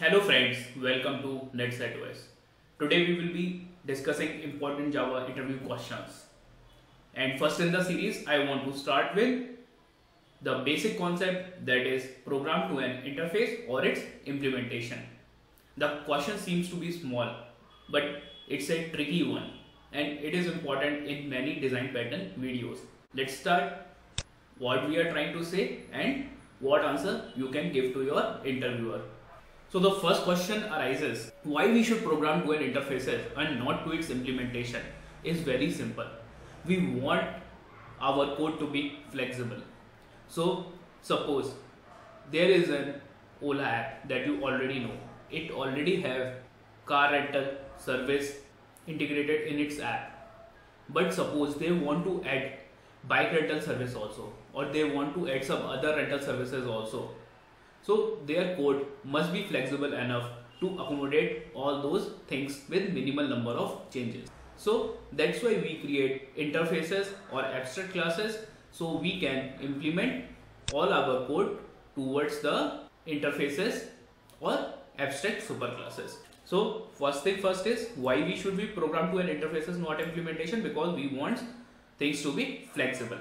Hello friends, welcome to NetSetOS. Today we will be discussing important Java interview questions. And first in the series, I want to start with the basic concept that is program to an interface or its implementation. The question seems to be small, but it's a tricky one and it is important in many design pattern videos. Let's start what we are trying to say and what answer you can give to your interviewer. So the first question arises, why we should program to an interfaces and not to its implementation is very simple. We want our code to be flexible. So suppose there is an Ola app that you already know. It already have car rental service integrated in its app. But suppose they want to add bike rental service also or they want to add some other rental services also so their code must be flexible enough to accommodate all those things with minimal number of changes. So that's why we create interfaces or abstract classes so we can implement all our code towards the interfaces or abstract superclasses. So first thing first is why we should be programmed to an interfaces not implementation because we want things to be flexible.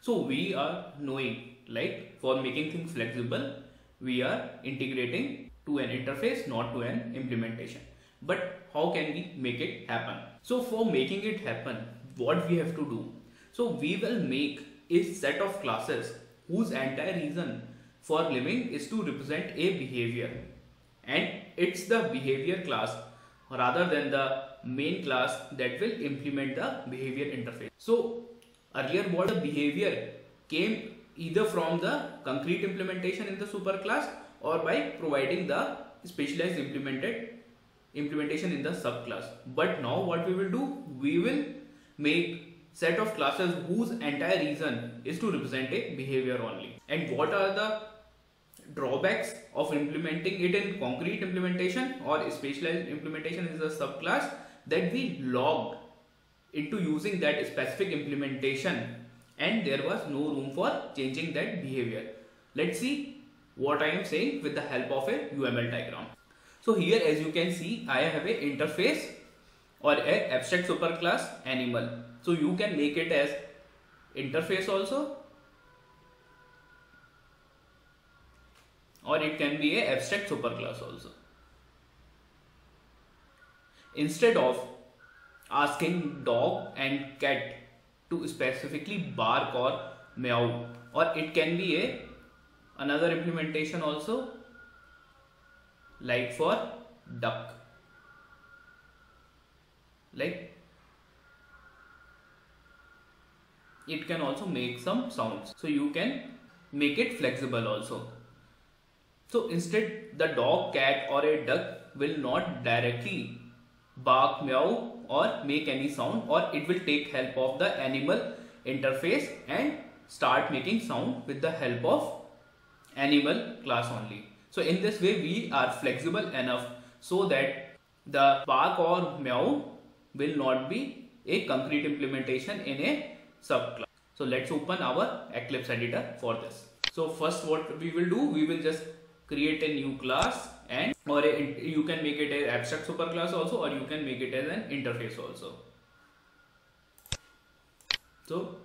So we are knowing like for making things flexible we are integrating to an interface not to an implementation. But how can we make it happen? So for making it happen what we have to do? So we will make a set of classes whose entire reason for living is to represent a behavior. And it's the behavior class rather than the main class that will implement the behavior interface. So earlier what the behavior came either from the concrete implementation in the superclass or by providing the specialized implemented implementation in the subclass. But now what we will do, we will make set of classes whose entire reason is to represent a behavior only. And what are the drawbacks of implementing it in concrete implementation or specialized implementation is a subclass that we log into using that specific implementation and there was no room for changing that behavior. Let's see what I am saying with the help of a UML diagram. So here as you can see I have a interface or a abstract superclass animal. So you can make it as interface also or it can be a abstract superclass also. Instead of asking dog and cat to specifically bark or meow. Or it can be a another implementation also like for duck. Like it can also make some sounds. So you can make it flexible also. So instead the dog cat or a duck will not directly bark meow or make any sound or it will take help of the animal interface and start making sound with the help of animal class only. So in this way we are flexible enough so that the bark or meow will not be a concrete implementation in a subclass. So let's open our Eclipse editor for this. So first what we will do, we will just create a new class and or a, you can make it an abstract superclass also or you can make it as an interface also. So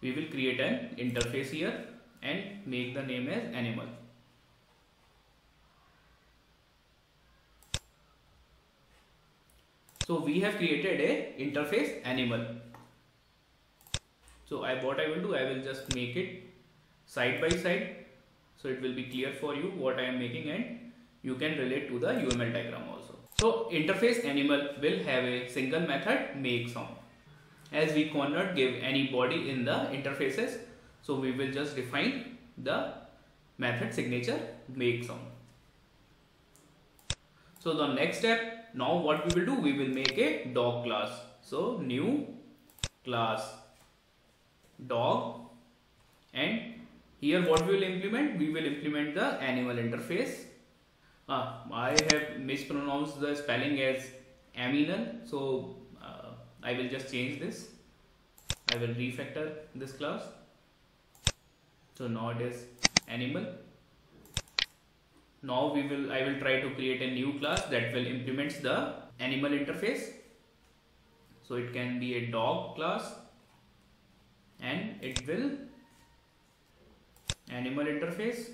we will create an interface here and make the name as animal. So we have created a interface animal. So I what I will do I will just make it side by side so it will be clear for you what I am making and you can relate to the UML diagram also. So interface animal will have a single method make sound. As we cannot give any body in the interfaces, so we will just define the method signature make sound. So the next step, now what we will do, we will make a dog class. So new class dog and here what we will implement? We will implement the animal interface. Uh, I have mispronounced the spelling as aminal. So uh, I will just change this. I will refactor this class. So now it is animal. now we will I will try to create a new class that will implements the animal interface so it can be a dog class and it will animal interface.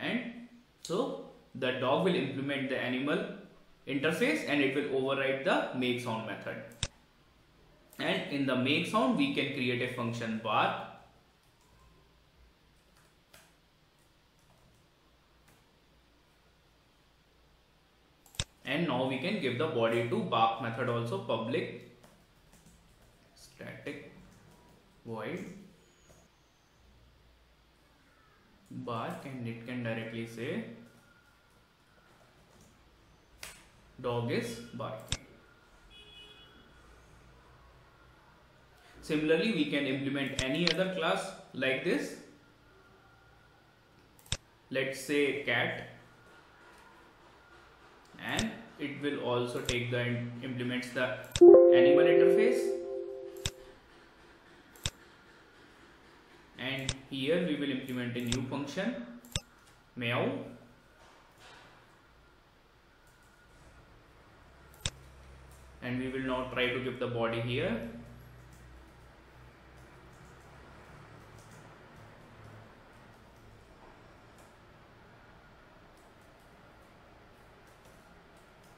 And so the dog will implement the animal interface and it will override the make sound method. And in the make sound we can create a function bark and now we can give the body to bark method also public static void bark and it can directly say dog is barking. Similarly we can implement any other class like this. Let's say cat. And it will also take the implements the animal interface here we will implement a new function meow. And we will now try to give the body here.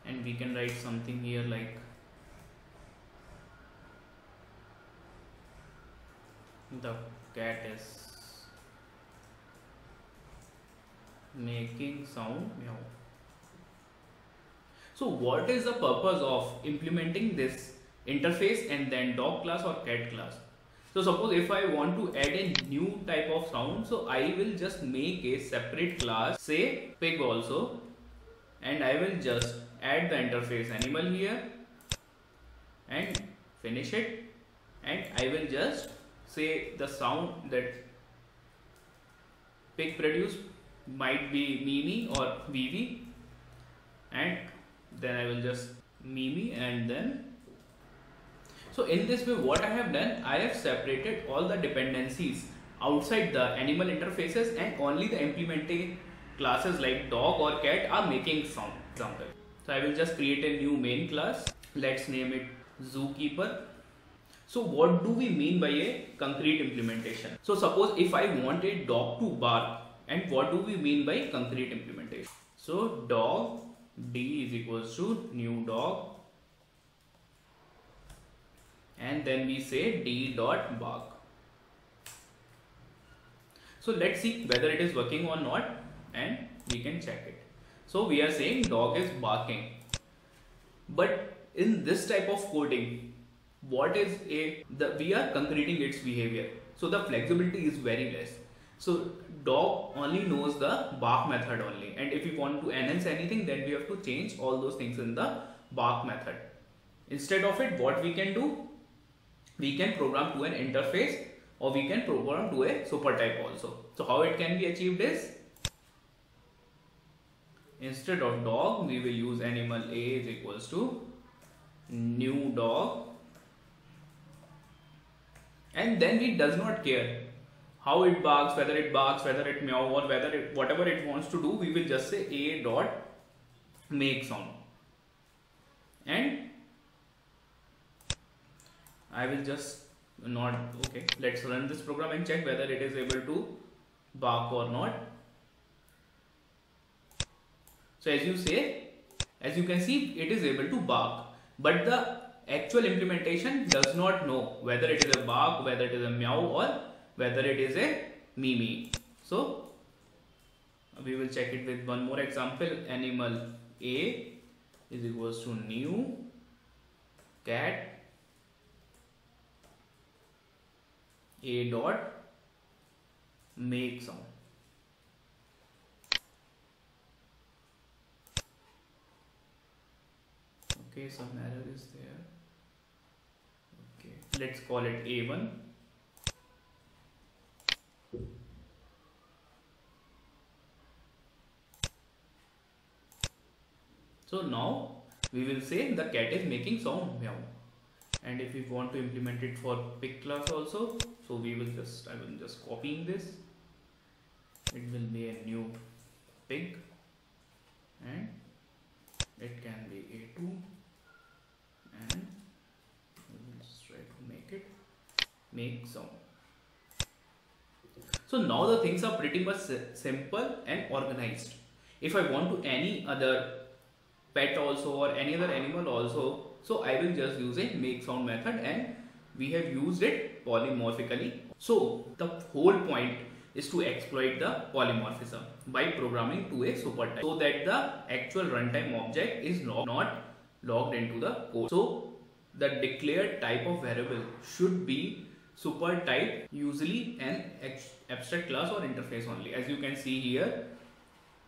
And we can write something here like the cat is making sound meow so what is the purpose of implementing this interface and then dog class or cat class? So suppose if I want to add a new type of sound so I will just make a separate class say pig also and I will just add the interface animal here and finish it. And I will just say the sound that pig produce might be Mimi or Vivi and then I will just Mimi and then so in this way what I have done I have separated all the dependencies outside the animal interfaces and only the implementing classes like dog or cat are making sound example so I will just create a new main class. Let's name it zookeeper. So what do we mean by a concrete implementation? So suppose if I want a dog to bark and what do we mean by concrete implementation? So dog d is equals to new dog and then we say d dot bark. So let's see whether it is working or not and we can check it. So we are saying dog is barking. But in this type of coding, what is a the we are concreting its behavior. So the flexibility is very less. So dog only knows the bark method only. And if we want to enhance anything, then we have to change all those things in the bark method. Instead of it, what we can do? We can program to an interface or we can program to a super type also. So how it can be achieved is instead of dog we will use animal a is equals to new dog and then it does not care how it barks whether it barks whether it meow or whether it whatever it wants to do we will just say a dot make sound. And I will just not okay let's run this program and check whether it is able to bark or not. So as you say, as you can see, it is able to bark, but the actual implementation does not know whether it is a bark, whether it is a meow or whether it is a mimi. So we will check it with one more example. Animal A is equals to new cat a dot make sound. okay some error is there okay let's call it a1 so now we will say the cat is making sound meow. And if we want to implement it for pig class also so we will just I will just copying this. It will be a new pig and it can be a2 and we will just try to make it make sound. So now the things are pretty much simple and organized. If I want to any other pet also or any other animal also. So I will just use a make sound method and we have used it polymorphically. So the whole point is to exploit the polymorphism by programming to a super type so that the actual runtime object is not, not logged into the code. So the declared type of variable should be super type usually an abstract class or interface only. As you can see here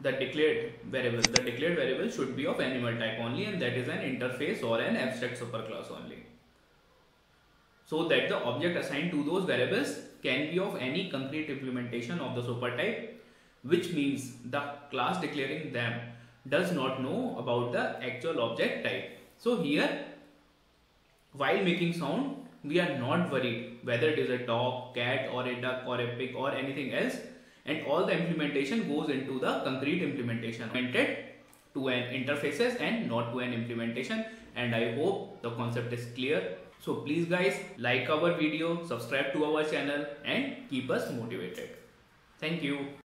the declared variable the declared variable should be of animal type only and that is an interface or an abstract superclass only so that the object assigned to those variables can be of any concrete implementation of the supertype which means the class declaring them does not know about the actual object type. So here while making sound we are not worried whether it is a dog, cat or a duck or a pig or anything else and all the implementation goes into the concrete implementation to an interfaces and not to an implementation and I hope the concept is clear so please guys like our video, subscribe to our channel and keep us motivated. Thank you.